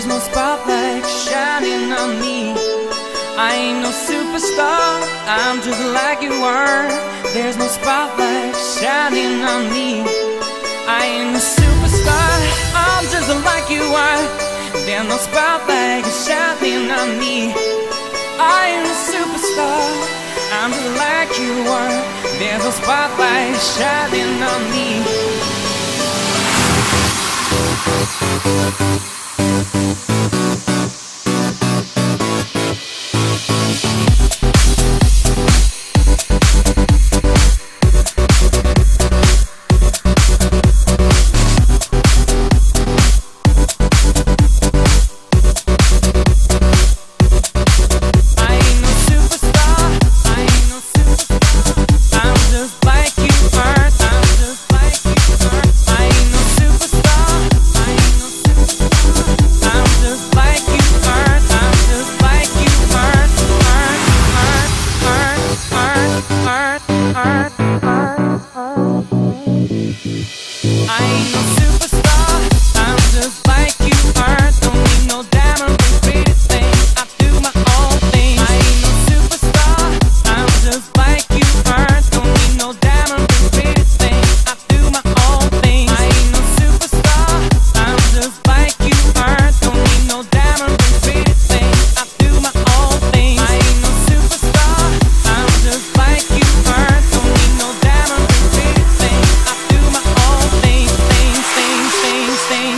There's no spotlight shining on me. I ain't no superstar, I'm just like you are. There's no spotlight shining on me. I ain't no superstar, I'm just like you are. There's no spotlight shining on me. I ain't no superstar, I'm just like you are. There's no spotlight shining on me. Super